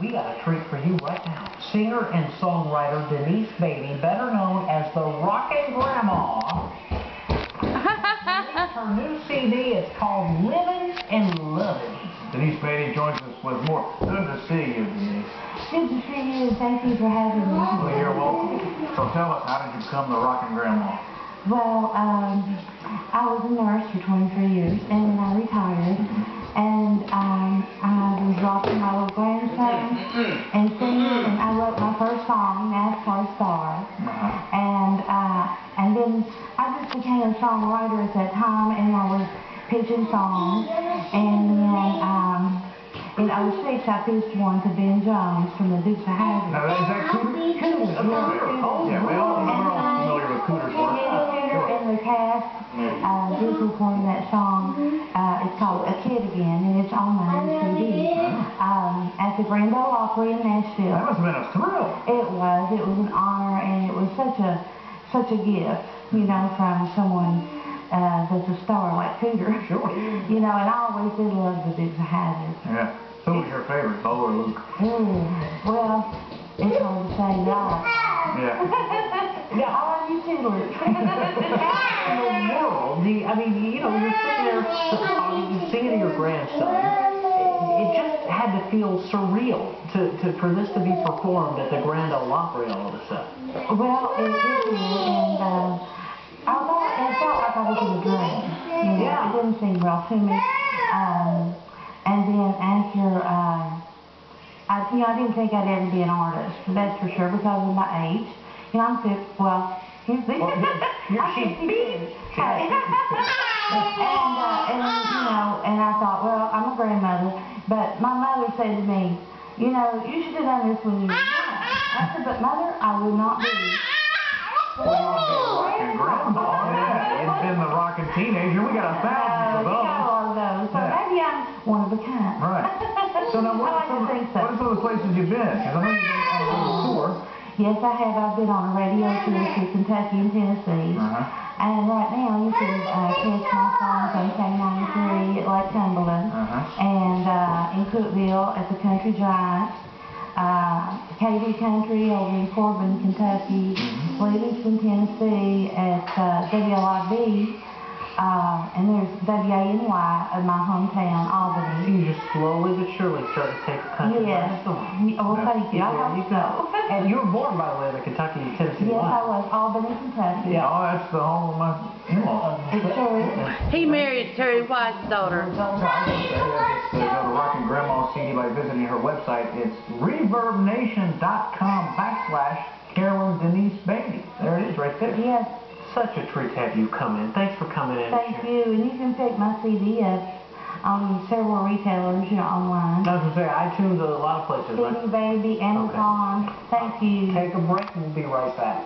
We got a treat for you right now. Singer and songwriter Denise Beaty, better known as the Rockin' Grandma. Her new CD is called Living and Loving. Denise Beaty joins us with more. Good to see you, Denise. Good to see you, thank you for having me. Well, you're welcome. So tell us, how did you become the rockin' grandma? Well, um, I was a nurse for 23 years, and I wrote my first song, NASCAR Star, Uh-huh. and uh, and then I just became a songwriter at that time, and I was pitching songs, and then um, in 06 I pitched one to Ben Jones from the Dukes of Hazzard. Now, is that Cooter? Cooter, yeah, Cooter. Yeah, we all, we're all familiar with Cooter's work. Yeah, Peter and the cast, uh, this was that song, uh, it's called A Kid Again, and it's on my new CD, um, at the Grand Ole Opry in That must have been a thrill. It was, it was an honor, and it was such a, such a gift, you know, from someone, uh, that's a star like Peter. Sure. You know, and I always did love the Dukes of Hazzard. Yeah. Who was your favorite, Bo or Luke? Ooh, well, it's hard to say that. Yeah. Now, Oh, you too, Luke. the world, do you, I mean, you know, you're sitting there you're singing to your grandson. It just had to feel surreal to, to for this to be performed at the Grand Ole Opry all of a sudden. Well, it, did, and uh, I thought it felt like I was in a dream. You know, Yeah. it didn't seem real to me. Um, and then after, uh, I, you know, I didn't think I'd ever be an artist. That's for sure because of my age. You know, I'm fifty. Well, Well, you're- you're- I'm 52. And uh, and you know, and I thought, well, I'm a grandmother, but my mother said to me, you know, you should have done this when you were young. I said, but mother, I will not be. Rockin' grandma. Yeah. You've been the rockin' teenager. We got a thousands of we got a those. lot of those, so Yeah. maybe I'm one of a kind. Right. So now, what I like some, to think so. what are some of the places you've been? Because I know you've been on a little tour. Yes, I have. I've been on a radio tour through Kentucky and Tennessee. Uh-huh. And right now, you can uh, catch my songs on K93 at Lake Cumberland. Uh-huh. And uh, in Cookeville at the Country Giant. Uh, KV Country over in Corbin, Kentucky. Livingston, Tennessee at uh, WLIV. Uh, and there's WANY of my hometown, Albany. You just slowly but surely start to take a country Yes. by storm. Oh, thank you. I There you go. And you were born, by the way, in the Kentucky Tennessee Yes, I was. Albany, Kentucky. Yeah, oh, that's the home of my in-laws. Sure is. He married Terry White's daughter. So I was gonna say, just go to Rockin' Grandma CD by visiting her website. It's reverbnation.com backslash Carolyn Denise Beaty. There it is, right there. Yes, Such a treat to have you come in. Thanks for coming in. thank you. And you can pick my CD up um, on several retailers, you know, online. I was going to say, iTunes, a lot of places, right? Baby, Amazon. Thank you. Take a break and we'll be right back.